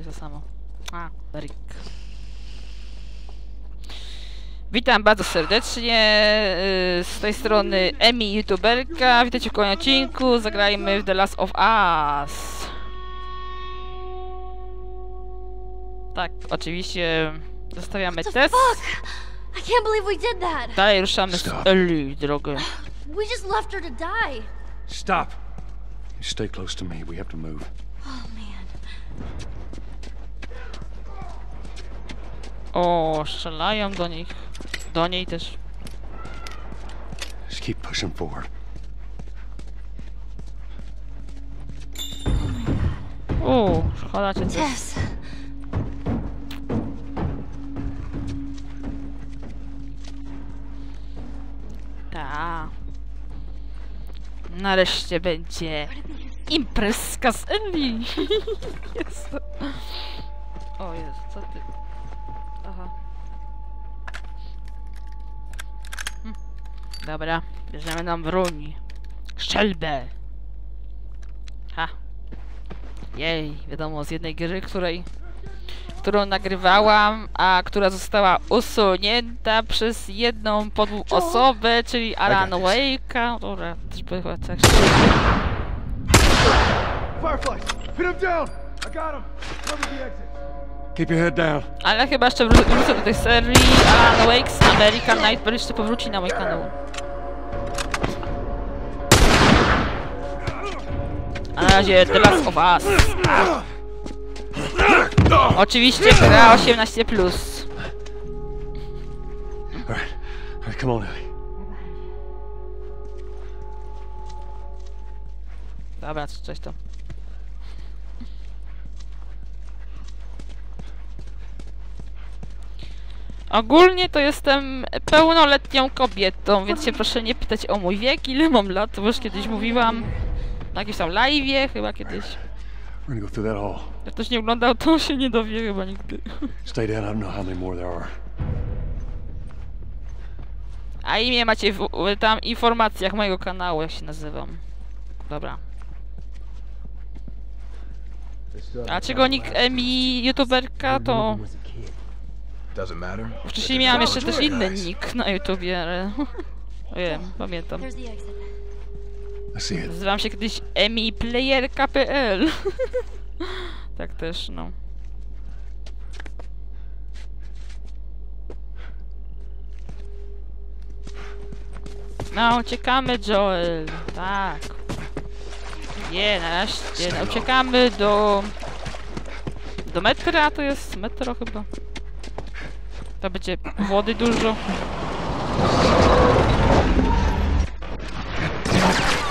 jest to samo. A, Rick. Witam bardzo serdecznie, yy, z tej strony Emi YouTuberka, witajcie w kolejnym odcinku, zagrajmy w The Last of Us. Tak, oczywiście zostawiamy test? I can't believe we did that. dalej ruszamy z Stop. Ellie drogę. We just left her to die. Stop! You stay close to me. We have to move. Oh man. O, strzelają do nich, do niej też. Just keep pushing forward. O, szkoda cię. Tess. Ta. Nareszcie będzie imprezka z Eli. Jezu. O Jezu, co ty? Aha. Hm. Dobra, bierzemy nam broń. Strzelbę. Ha. Jej, wiadomo, z jednej gry, której którą nagrywałam, a która została usunięta przez jedną podłą osobę, czyli Alan got Wake'a. Dobra, też by chyba tak Fireflies! Pin him down! I got him! Cover the exit. Keep your head down. Ale chyba jeszcze wró- wrócę do tej serii Alan Wake's American Nightmare jeszcze powróci na mój kanał. A na razie The Last of Us. Oczywiście gra 18+. Plus. Come on, Ellie. Dobra, co- coś tam. Ogólnie to jestem pełnoletnią kobietą, więc się proszę nie pytać o mój wiek, ile mam lat, bo już kiedyś mówiłam na jakimś tam live'ie, chyba kiedyś. Jak ktoś nie oglądał, to się nie dowie chyba nigdy. Stay down. I don't know how many more there are. A imię macie w, w tam informacjach mojego kanału, jak się nazywam. Dobra. A czego nick Emi youtuberka to... Doesn't matter. Wcześniej miałam jeszcze też inny nick na YouTubie, ale... Wiem, pamiętam. Nazywam się kiedyś emiplayerka.pl Tak też, no. No, uciekamy, Joel. Tak. Nie, nareszcie. No, uciekamy do... Do metra, to jest metro chyba. To będzie wody dużo.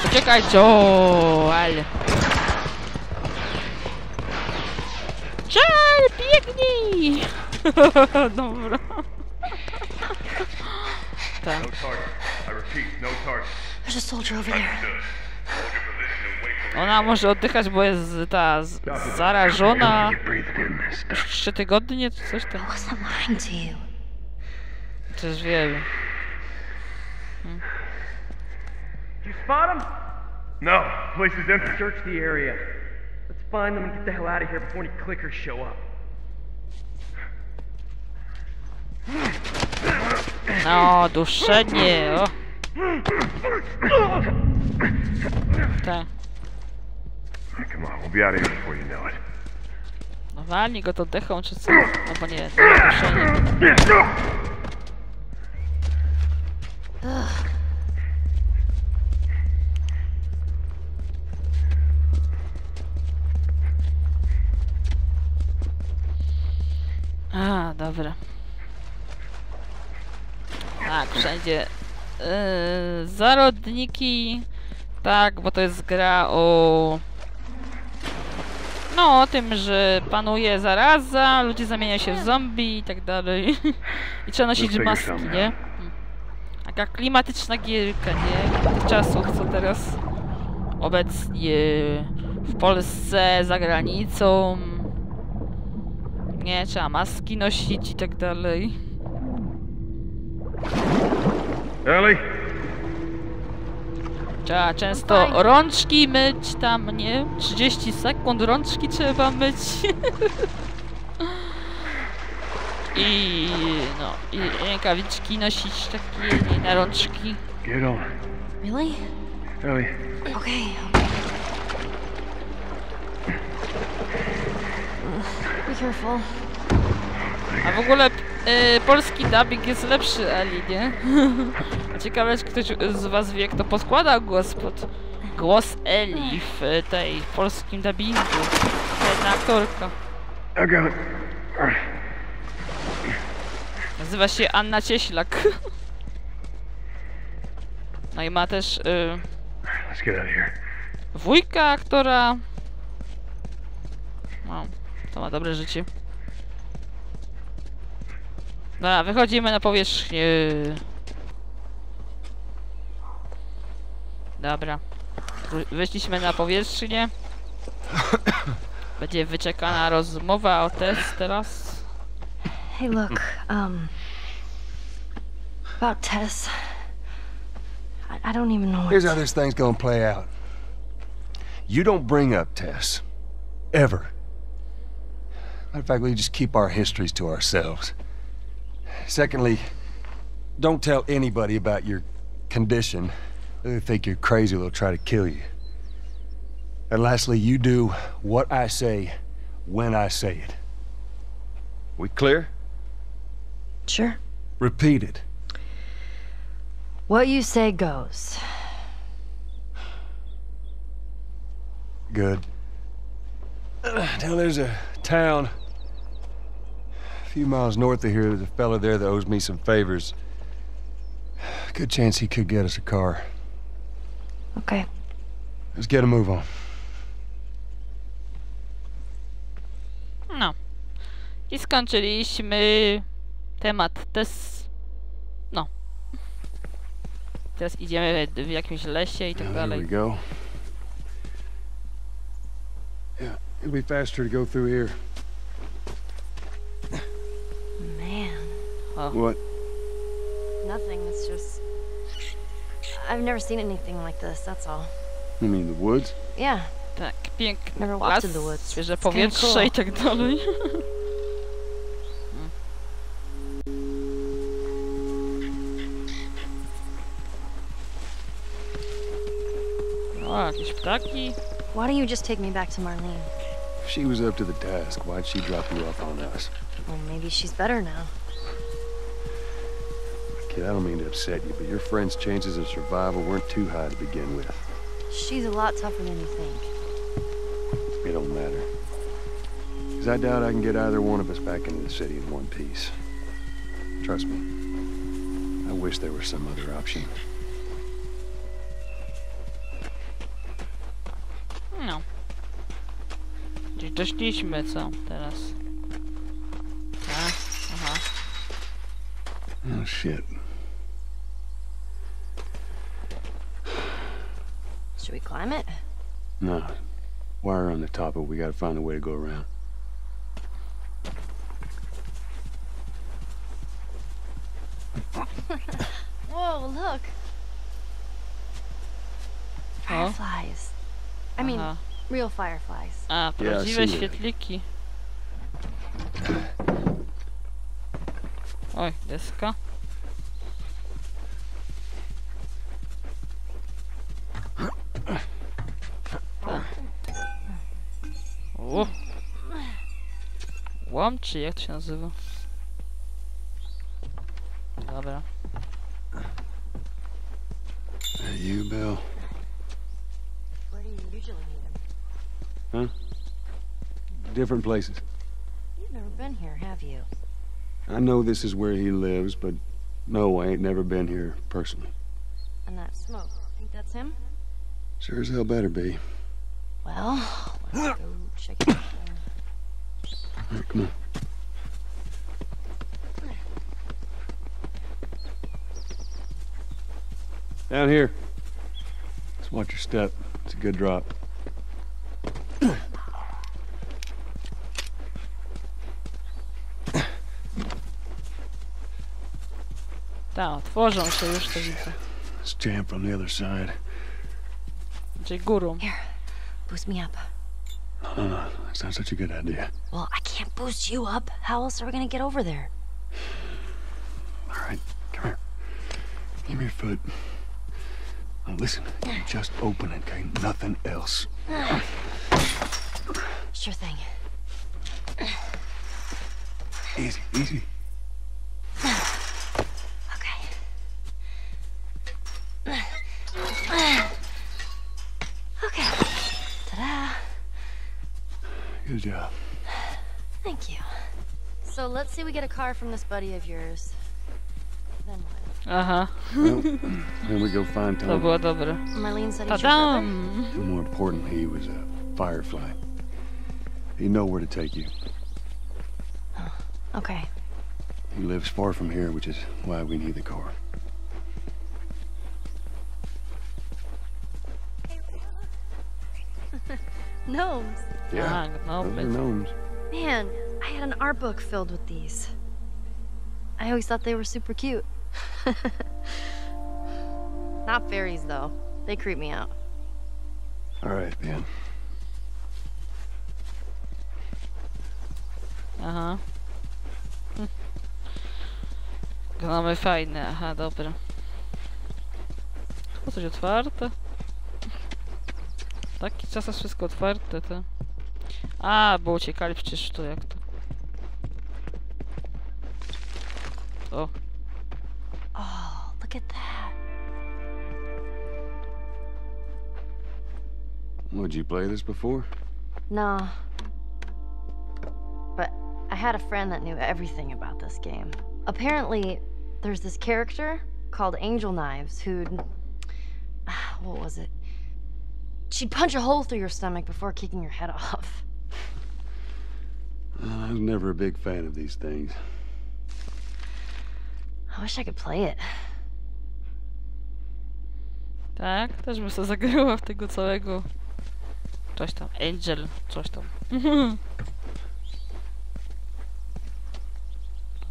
Uciekaj, Joel! Joel, biegnij! Dobra. Tak. No target. I repeat, no target. There's a soldier over there. Ona może oddychać, bo jest ta zarażona. Już trzy tygodnie, czy coś tam. You spot him? No, place is empty. Search the area. Let's find them and get the hell out of here before any clickers show up. No, duszenie, o. Tak. No walnij go to dechą, czy co? No bo nie, duszenie. A, dobra. Tak, wszędzie. Yy, zarodniki. Tak, bo to jest gra o. No, o tym, że panuje zaraza, ludzie zamieniają się w zombie i tak dalej. I trzeba nosić maski, nie? Taka klimatyczna gierka, nie? Tych czasów, co teraz obecnie w Polsce, za granicą. Nie, trzeba maski nosić i tak dalej. Ellie? Trzeba często rączki myć tam, nie? 30 sekund rączki trzeba myć. I no, i rękawiczki nosić takie nie, na rączki. Get on. Really? Okay, okay. Be careful. A w ogóle y, polski dubbing jest lepszy Eli, nie? Ciekawe, czy ktoś z was wie, kto podkłada głos pod głos Eli w tej polskim dubbingu. Jedna aktorka. Alright. Nazywa się Anna Cieślak. No i ma też y, here. wujka aktora. No, to ma dobre życie. Dobra, wychodzimy na powierzchnię. Dobra. Wyszliśmy na powierzchnię. Będzie wyczekana rozmowa o test teraz. Hey, look, um. About Tess. I, I don't even know what. Here's how this thing's gonna play out. You don't bring up Tess. Ever. Matter of fact, we just keep our histories to ourselves. Secondly, don't tell anybody about your condition. They think you're crazy, they'll try to kill you. And lastly, you do what I say when I say it. We clear? Sure. Repeat it. What you say goes. Good. Now there's a town a few miles north of here. There's a fella there that owes me some favors. Good chance he could get us a car. Okay. Let's get a move on. No. I skończyliśmy temat Tess. No. Teraz idziemy w jakimś lesie i tak Now, there we go. Yeah, it'll be faster to go through here. Man, What? nothing. It's just. I've never seen anything like this, that's all. You mean the woods? Yeah, Tak, piękny Never walked las, in the woods. świeże It's kinda powietrze cool. i tak dalej. O, jakieś ptaki. why don't you just take me back to Marlene? If she was up to the task, why'd she drop you off on us? Well, maybe she's better now. Kid, I don't mean to upset you, but your friend's chances of survival weren't too high to begin with. She's a lot tougher than you think. It don't matter. Because I doubt I can get either one of us back into the city in one piece. Trust me. I wish there was some other option. No. Gdzieś doszliśmy, co teraz? A, aha. Oh, shit. Should we climb it? No. Wire on the top, but we gotta find a way to go around. Whoa, look! Fireflies. I mean, Aha. real fireflies. A, Yeah, I prawdziwe see that. świetliki. Oj, deska. Tak. O. Łom, czy jak to się nazywa? Dobra. You, Bill? Where do you usually meet them? Different places. You've never been here, have you? I know this is where he lives, but no, I ain't never been here personally. And that smoke. Think that's him? Sure as hell better be. Well, let's go check it out. Then. All right, come on. Down here. Just watch your step. It's a good drop. Tak, otworzą się już, to widzę. It's jammed from the other side. Raczej górą. Here, boost me up. No, no, that's not such a good idea. Well, I can't boost you up. How else are we gonna get over there? All right, come here. Give me your foot. Now listen, just open it, okay? Nothing else. Sure thing. Easy, easy. Okay. Okay. Ta-da. Good job. Thank you. So let's say we get a car from this buddy of yours. Then what? Aha, Well, then we go find to Tom. było dobre. Marlene said he's your brother? Tadam! More importantly, he was a firefly. He know where to take you. Okay. He lives far from here, which is why we need the car. Gnomes. Tak, ah, no, those are gnomes. Man, I had an art book filled with these. I always thought they were super cute. Not fairies, though. They creep me out. All right, Ben. Aha. Hm. Gnomy fajne, aha, dobra. O, coś otwarte? Taki czas jest wszystko otwarte, to. A, bo uciekali przecież to jak to. O, Oh, look at that. Would you play this before? No. But I had a friend that knew everything about this game. Apparently, there's this character called Angel Knives who'd. What was it? She'd punch a hole through your stomach before kicking your head off. I was never a big fan of these things. I wish I could play it. tak? Też bym sobie zagrała w tego całego... Coś tam, Angel, coś tam.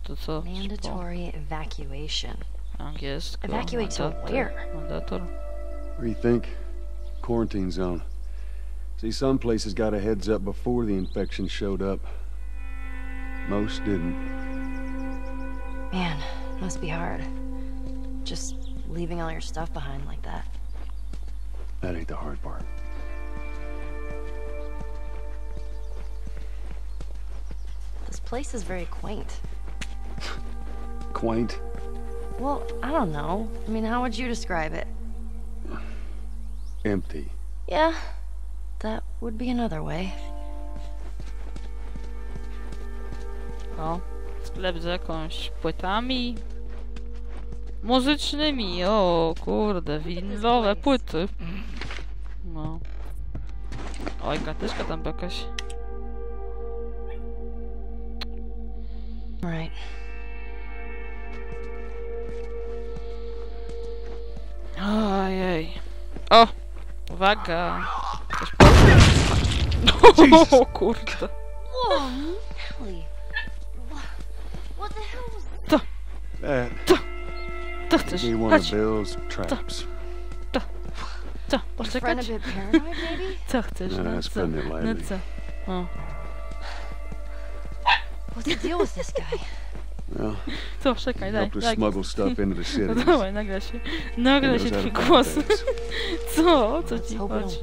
To co? Mandatory evacuation. Angielsko. Evacuate to where? Mandator. What do you think? Quarantine zone. See, some places got a heads up before the infection showed up. Most didn't. Man, must be hard. Just leaving all your stuff behind like that. That ain't the hard part. This place is very quaint. Quaint. Well, I don't know. I mean, how would you describe it? Empty. Yeah, that would be another way. O, sklep z jakąś płytami muzycznymi. O, kurde, winylowe płyty. No. Oj, karteczka tam jakaś. Right. Ojej. O! Uwaga! Po... O kurde. To, to chcesz, chodź. To, to, co, poczekać? Co chcesz, no, no co, no co? O. What's the deal with this guy? Well, to czekaj, daj, daj. smuggle stuff into the no city. No dawaj, nagra się. Nagra się twój głos. Co? Co ci chodzi?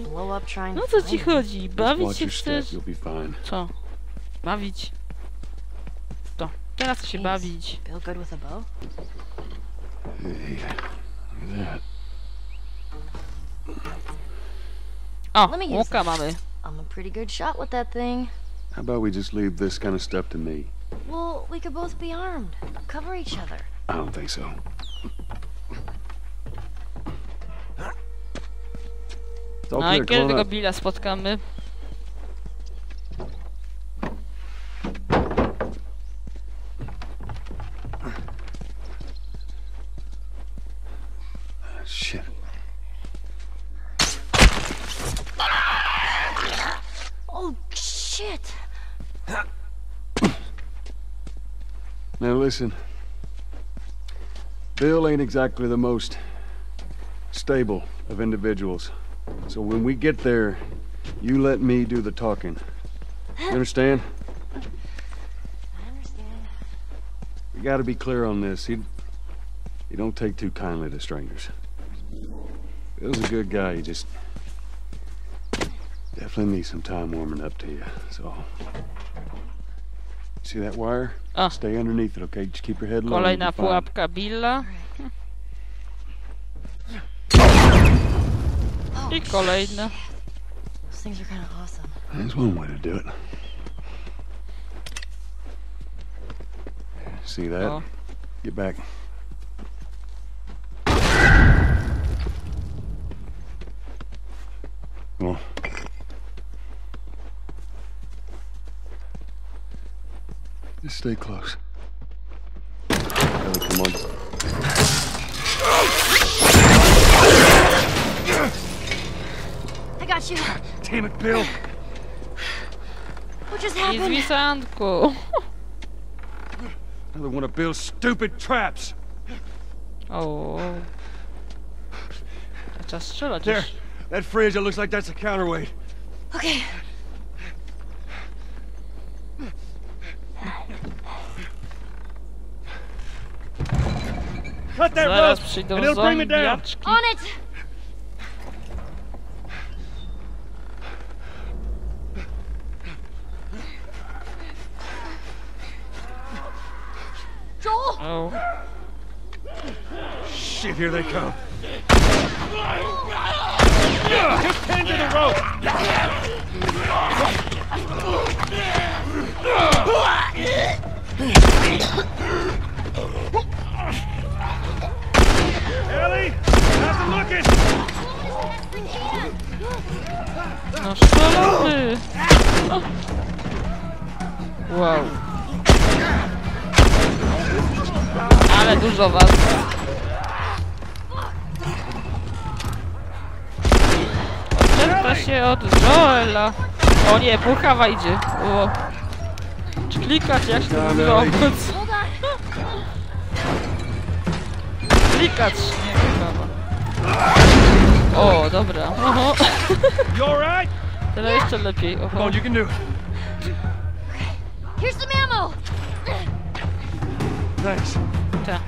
No co ci chodzi? Bawić się chcesz? Co? Bawić? To. Teraz chcę się Jeez. bawić. Feel good with a bow? Hey, look at that. O, Let me use łuka mamy. I'm a pretty good shot with that thing. How about we just leave this kind of stuff to me? Well, we could both be armed. Cover each other. I don't think so. It's all No i clear, kiedy clone tego up. Billa spotkamy? Shit. Oh, shit! Now listen. Bill ain't exactly the most stable of individuals. So when we get there, you let me do the talking. You understand? I understand. We gotta be clear on this. He, he don't take too kindly to strangers. Bill's a good guy. He just definitely needs some time warming up to you. So, see that wire? A. Stay underneath it, okay? Just keep your head low. Kolejna you'll be fine. pułapka Billa. Oh, I kolejna. Those things are kind of awesome. That's one way to do it. See that? O, Get back. Just stay close. Ellie, come on. I got you. Damn it, Bill! What just happened? I happened? zwisandku. Another one of Bill's stupid traps. O. Trzeba strzelać There. That fridge, it looks like that's a counterweight. Okay. Cut that Zaraz rope, przyjdą and it'll bring me down. zombiaczki. On it. Joel. O. Shit, here they come. Just tend to the rope. No szalony! Wow. Ale dużo was. Odczepta się od Joela. O nie, puchawa idzie. O. Czy klikać? Jak się to nazywa? O, dobra. Oho. Tyle jeszcze lepiej. Come Oho. on, you can do it. Here's some ammo. Thanks. Ta.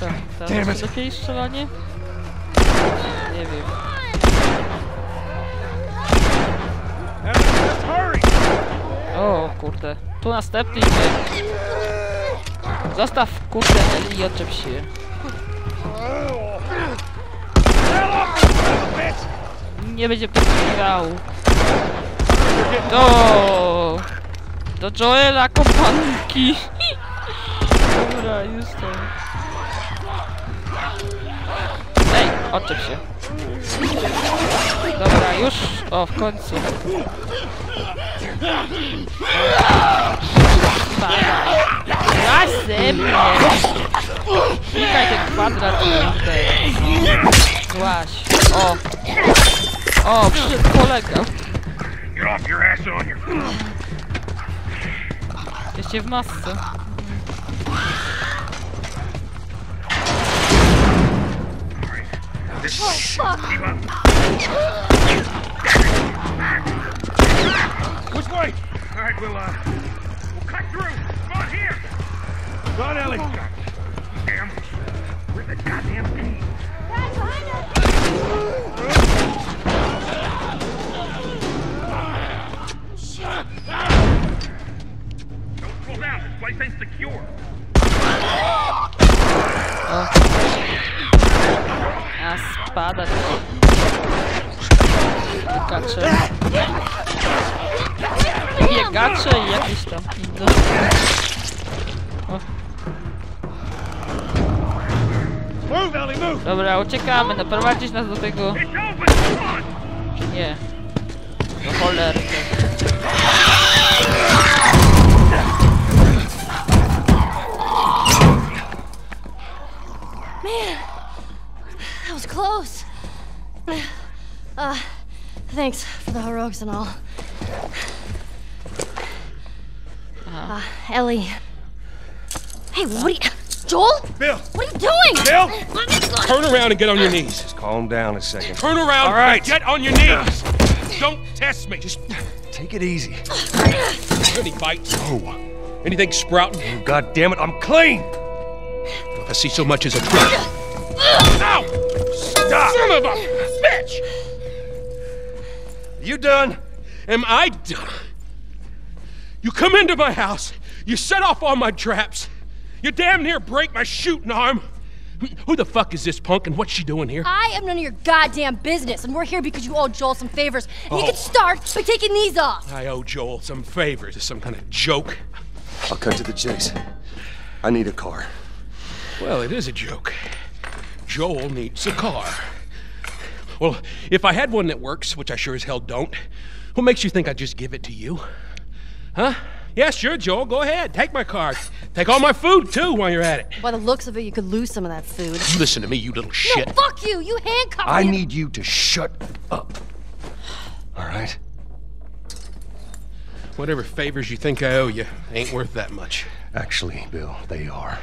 Co? Teraz Damn it. lepiej strzelanie? Nie wiem. Hurry. O kurde. Tu następny idzie. Zostaw kurde Eli i odczep się. Nie będzie podbierał. Do... Do Joela kompanki. Dobra, to. Ej, odczep się. Dobra, już. O, w końcu. Mnie. Klikaj ten kwadrat kurde. Złaś. O. O, przyszedł kolega. Get off your ass on your Jesteście w masce. This Oh fuck. Keep up. Which way? All right, we'll uh, we'll cut through. Come on here. Go on, Ellie. Damn. Where's the goddamn key? Right behind us. Place secure. A spada. Biegacze. Biegacze i jakieś tam inne. O, dobra, uciekamy. Naprowadzić nas do tego... Czy nie? Do cholerki. Man, that was close. Uh, thanks for the heroics and all. Uh, Ellie. Hey, what are you... Joel? Bill! What are you doing? Bill! Let me go. Turn around and get on your knees. Just calm down a second. Turn around All right. and get on your knees. Don't test me. Just Take it easy. any bites. Oh. Anything sprouting? Oh, God damn it, I'm clean! If I see so much as a twitch. Ow! Stop! Son of a bitch! You done? Am I done? You come into my house, you set off all my traps, you damn near break my shooting arm. Who the fuck is this punk and what's she doing here? I am none of your goddamn business, and we're here because you owe Joel some favors. And you Oh. can start by taking these off. I owe Joel some favors. Is some kind of joke? I'll cut to the chase. I need a car. Well, it is a joke. Joel needs a car. Well, if I had one that works, which I sure as hell don't, what makes you think I'd just give it to you? Huh? Yeah, sure, Joel. Go ahead. Take my car. Take all my food, too, while you're at it. By the looks of it, you could lose some of that food. You listen to me, you little shit. No, fuck you! You handcuffed I need you to shut up. All right? Whatever favors you think I owe you ain't worth that much. Actually, Bill, they are.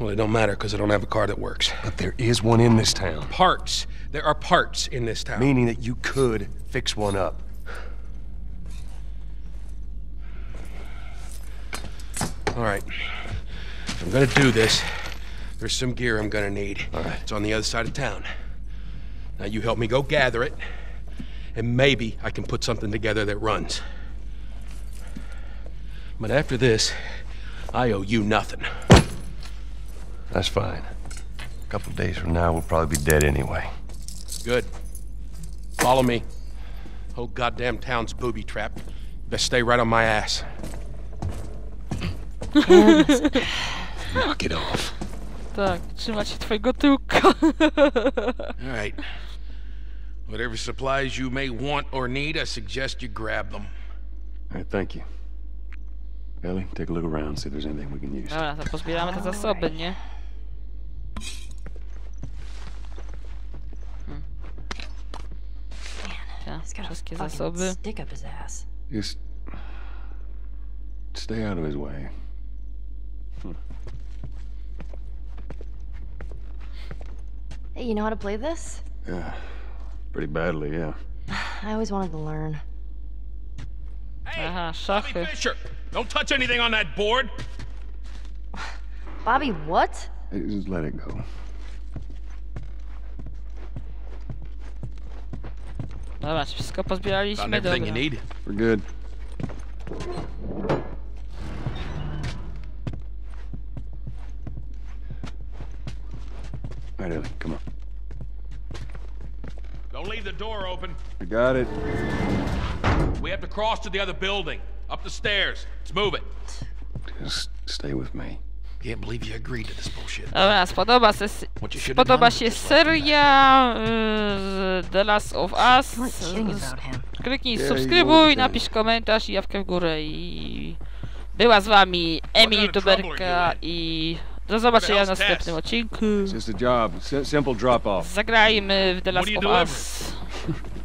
Well, it don't matter because I don't have a car that works. But there is one in this town, Parts. There are parts in this town. meaning that you could fix one up. All right. If I'm gonna do this, there's some gear I'm gonna need. All right. It's on the other side of town. Now you help me go gather it, and maybe I can put something together that runs. But after this, I owe you nothing. That's fine. A couple days from now, we'll probably be dead anyway. Good. Follow me. Whole goddamn town's booby trapped. Best stay right on my ass. Knock it off. Tak, trzymać się twojego tyłka. All right. Whatever supplies you may want or need, I suggest you grab them. All right, thank you. Ellie, take a look around, see if there's anything we can use. Dobra, to pozbieramy te zasoby, nie? He's got a wszystkie fucking zasoby. stick up his ass. Just stay out of his way. Hey, you know how to play this? Yeah, pretty badly, yeah. I always wanted to learn. Hey, Aha, Bobby szachy. Fischer, don't touch anything on that board. Bobby, what? Just let it go. Dobra, wszystko Found pozbieraliśmy? everything you Dobra. need. We're good. All right, Ellie, come on. Don't leave the door open. I got it. We have to cross to the other building. Up the stairs. Let's move it. Just stay with me. Dobra, spodoba, se, spodoba się seria y, The Last of Us. Kliknij subskrybuj, napisz komentarz i jawkę w górę. I była z wami Emi YouTuberka i do zobaczenia w następnym odcinku. Zagrajmy w The Last of Us.